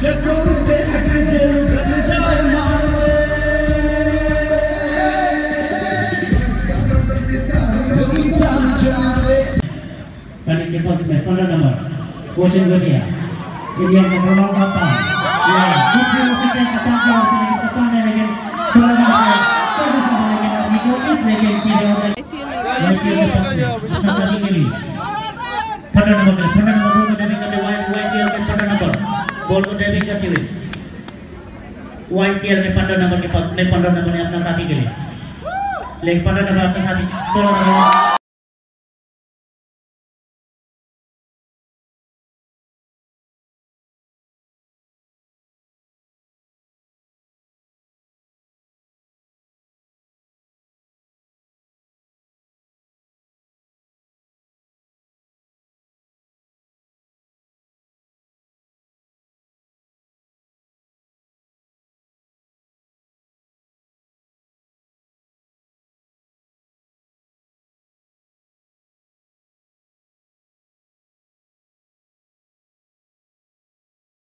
Nomor Kucing Godia Ini yang memang kata Ya, Godia kata kau Sini kata lagi Suara kata Kau sama lagi Amigo is lagi Video Masih ini pada nomor pada nomor bola dari kata ini YCL ke pada nomor ke pada nomor ni अपना साथी के लिए लेकिन pada nomor अपना साथी सोलह nomor